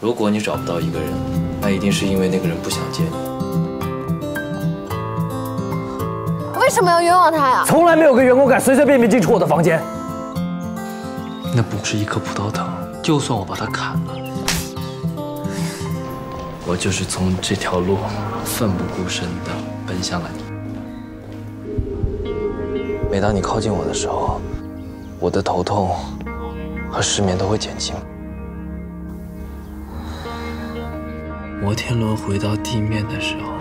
如果你找不到一个人，那一定是因为那个人不想见你。为什么要冤枉他呀？从来没有个员工敢随随便便进出我的房间。那不是一颗葡萄藤，就算我把它砍了，我就是从这条路奋不顾身的奔向了你。每当你靠近我的时候，我的头痛和失眠都会减轻。摩天轮回到地面的时候，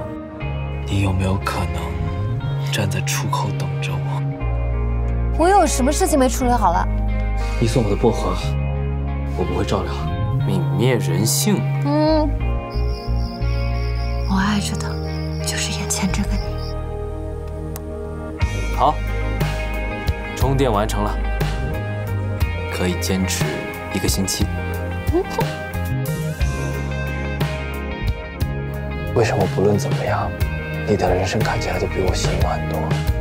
你有没有可能站在出口等着我？我有什么事情没处理好了？你送我的薄荷，我不会照料。泯灭人性。嗯，我爱着的就是眼前这个你。好，充电完成了，可以坚持一个星期。为什么不论怎么样，你的人生看起来都比我幸福很多？